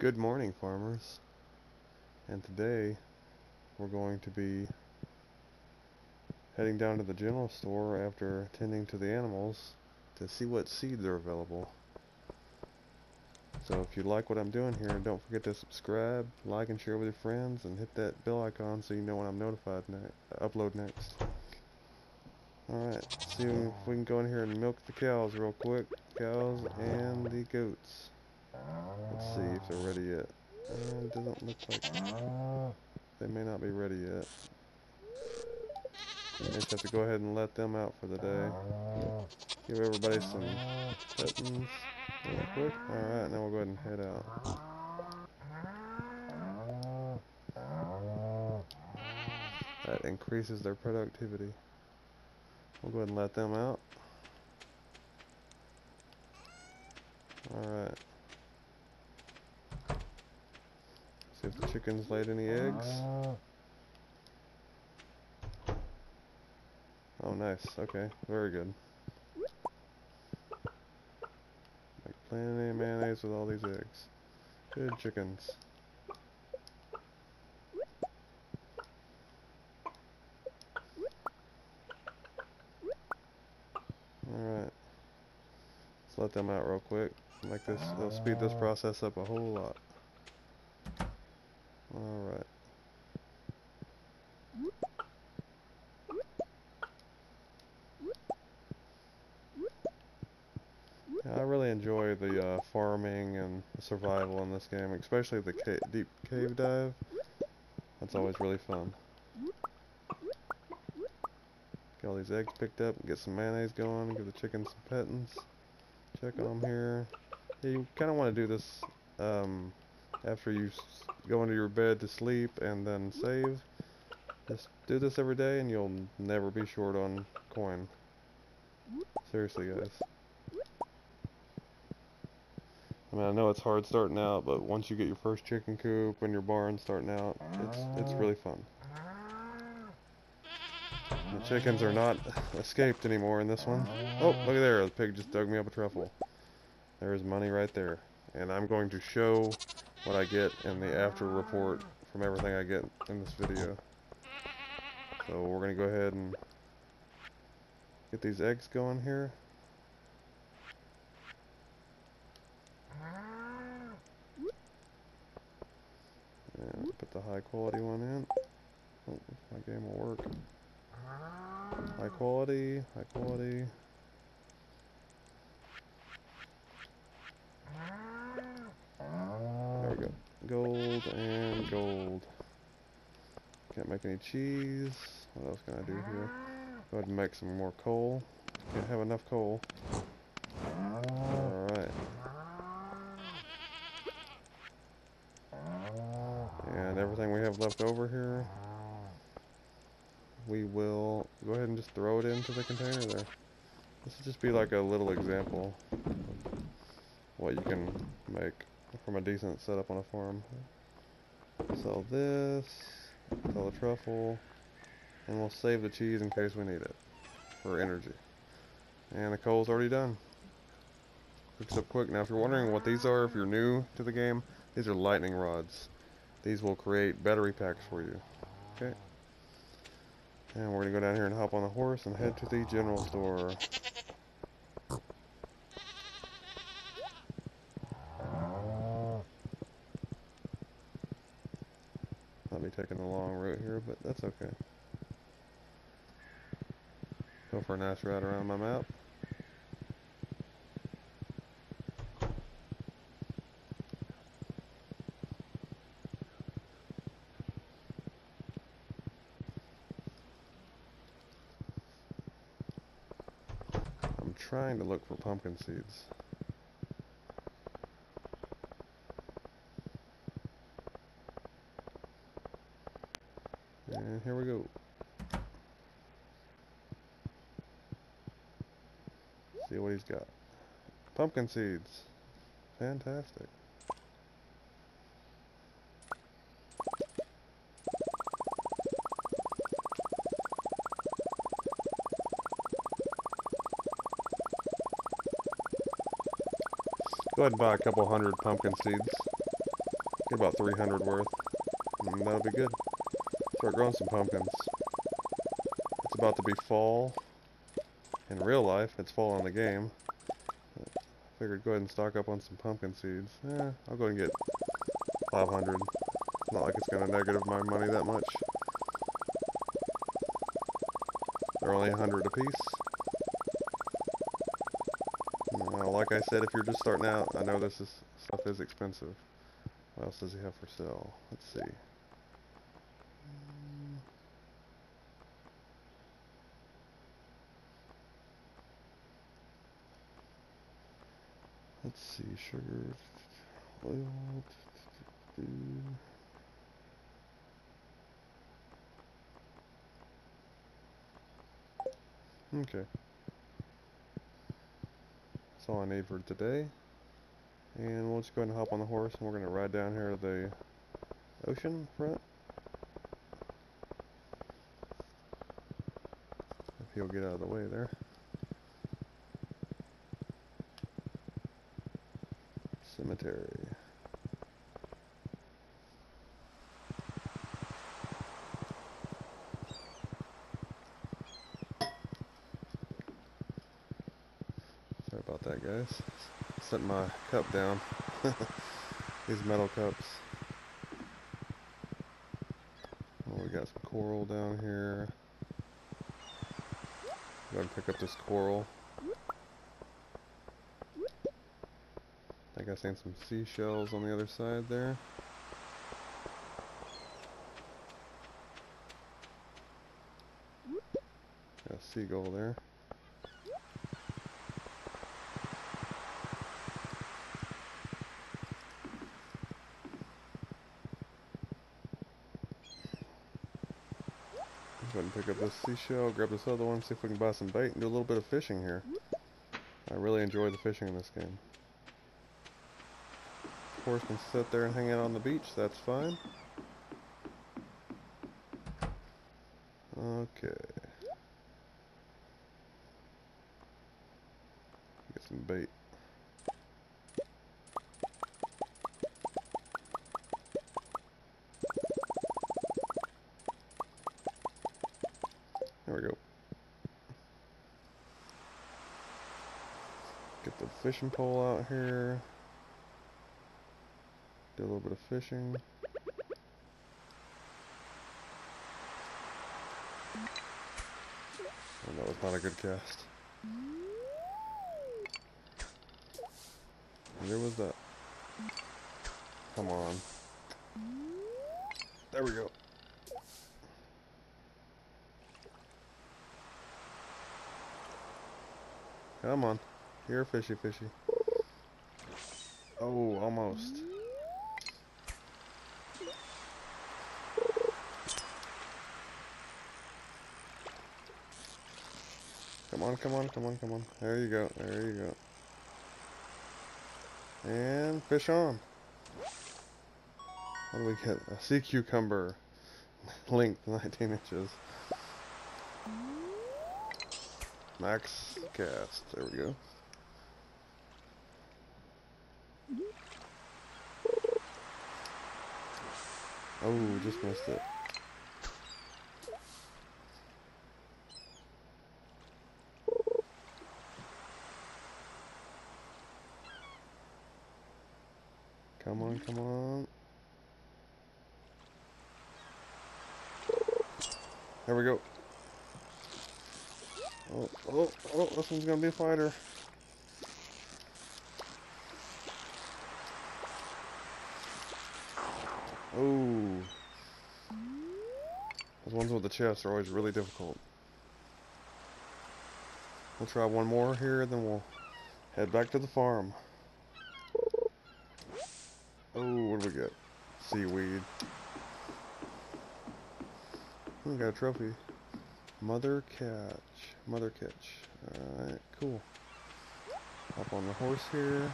Good morning, farmers. And today we're going to be heading down to the general store after tending to the animals to see what seeds are available. So if you like what I'm doing here, don't forget to subscribe, like and share with your friends, and hit that bell icon so you know when I'm notified ne upload next. Alright, see if we can go in here and milk the cows real quick. Cows and the goats. Let's see if they're ready yet. Uh, doesn't look like they may not be ready yet. I just have to go ahead and let them out for the day. Give everybody some pettings real quick. Alright, now we'll go ahead and head out. That increases their productivity. We'll go ahead and let them out. Alright. See if the chickens laid any eggs. Oh, nice. Okay, very good. Make plenty of mayonnaise with all these eggs. Good chickens. Alright. Let's let them out real quick. Make this, they'll speed this process up a whole lot. Alright. I really enjoy the uh, farming and survival in this game, especially the ca deep cave dive. That's always really fun. Get all these eggs picked up, get some mayonnaise going, give the chickens some pettings. Check on them here. Yeah, you kind of want to do this um, after you go into your bed to sleep and then save. Just do this every day and you'll never be short on coin. Seriously, guys. I mean, I know it's hard starting out, but once you get your first chicken coop and your barn starting out, it's it's really fun. The chickens are not escaped anymore in this one. Oh, look at there, the pig just dug me up a truffle. There's money right there. And I'm going to show what I get in the after report from everything I get in this video. So we're going to go ahead and get these eggs going here. And put the high quality one in. Oh, my game will work. High quality, high quality. There we go. Gold and gold. Can't make any cheese. What else can I do here? Go ahead and make some more coal. Can't have enough coal. Alright. And everything we have left over here, we will go ahead and just throw it into the container there. This will just be like a little example of what you can make from a decent setup on a farm. Sell this, sell the truffle, and we'll save the cheese in case we need it for energy. And the coal's already done. Cooks up quick. Now if you're wondering what these are, if you're new to the game, these are lightning rods. These will create battery packs for you. Okay. And we're going to go down here and hop on the horse and head to the general store. I'll be taking the long route here, but that's okay. Ride around my map. I'm trying to look for pumpkin seeds. And here we go. See what he's got. Pumpkin seeds. Fantastic. Go ahead and buy a couple hundred pumpkin seeds. Get about 300 worth. And that'll be good. Start growing some pumpkins. It's about to be fall. In real life, it's fall in the game. Figured go ahead and stock up on some pumpkin seeds. Yeah, I'll go and get 500. Not like it's gonna negative my money that much. They're only 100 a piece. Now, hmm, like I said, if you're just starting out, I know this is, stuff is expensive. What else does he have for sale? Let's see. Let's see, sugar, oil. Okay. That's all I need for today. And we'll just go ahead and hop on the horse and we're going to ride down here to the ocean front. If he'll get out of the way there. Cemetery. Sorry about that, guys. Set my cup down. These metal cups. Oh, we got some coral down here. Go ahead and pick up this coral. Seen some seashells on the other side there. Got a seagull there. Go ahead and pick up this seashell, grab this other one, see if we can buy some bait and do a little bit of fishing here. I really enjoy the fishing in this game. Of course, can sit there and hang out on the beach, that's fine. Okay. Get some bait. There we go. Get the fishing pole out here. Do a little bit of fishing. Oh, that was not a good cast. Where was that? Come on. There we go. Come on. Here, fishy, fishy. Oh, almost. On, come on, come on, come on. There you go, there you go. And fish on. What do we get? A sea cucumber. Length 19 inches. Max cast. There we go. Oh, just missed it. Come on, come on. There we go. Oh, oh, oh, this one's gonna be a fighter. Oh. Those ones with the chest are always really difficult. We'll try one more here, then we'll head back to the farm. Oh, what do we get? Seaweed. We got a trophy. Mother catch. Mother catch. Alright, cool. Hop on the horse here.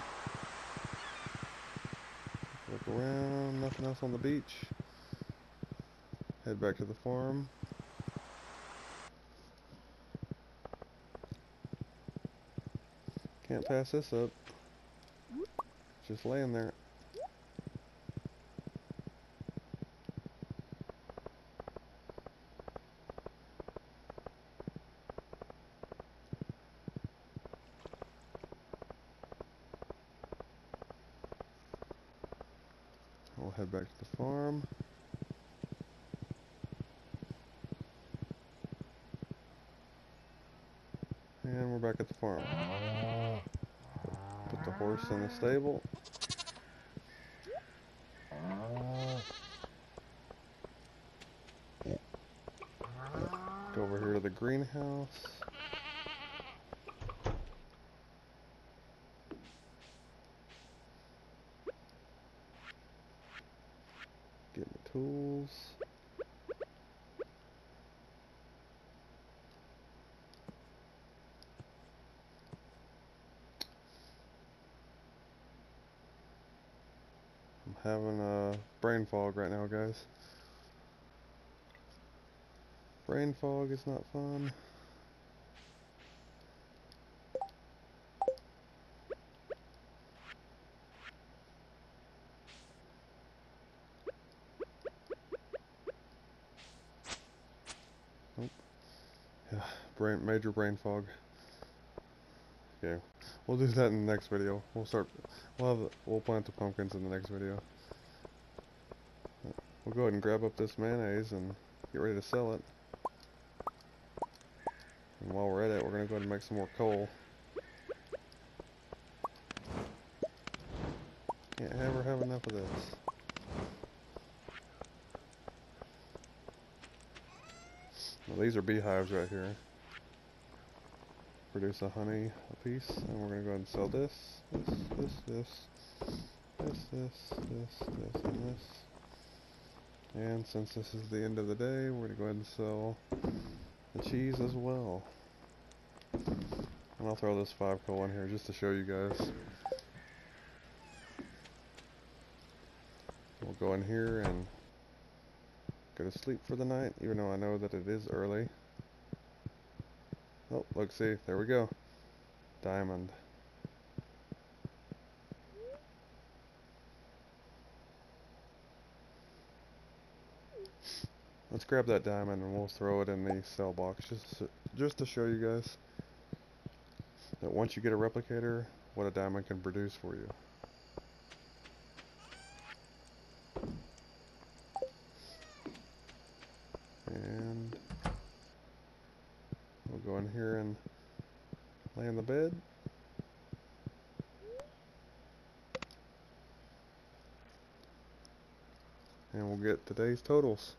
Look around, nothing else on the beach. Head back to the farm. Can't pass this up. Just laying there. We'll head back to the farm. And we're back at the farm. Put the horse in the stable. Go over here to the greenhouse. Get my tools. I'm having a brain fog right now, guys. Brain fog is not fun. Nope. Yeah, brain major brain fog. Okay, we'll do that in the next video. We'll start. We'll have. We'll plant the pumpkins in the next video. We'll go ahead and grab up this mayonnaise and get ready to sell it. And while we're at it, we're gonna go ahead and make some more coal. Can't ever have enough of this. Well, these are beehives right here. Produce a honey a piece, and we're gonna go ahead and sell this, this, this, this, this, this, this, this, and this. And since this is the end of the day, we're gonna go ahead and sell the cheese as well. And I'll throw this five coal in here just to show you guys. We'll go in here and go to sleep for the night, even though I know that it is early. Oh, look, see, there we go. Diamond. Let's grab that diamond and we'll throw it in the sell box just to, just to show you guys that once you get a replicator, what a diamond can produce for you. And we'll go in here and lay in the bed. And we'll get today's totals.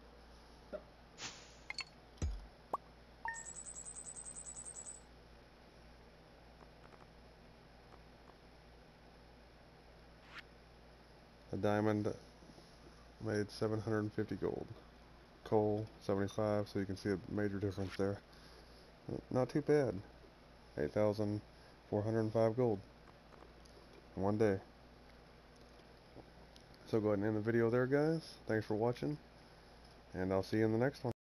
Diamond made 750 gold. Coal 75, so you can see a major difference there. Not too bad. 8,405 gold in one day. So go ahead and end the video there, guys. Thanks for watching, and I'll see you in the next one.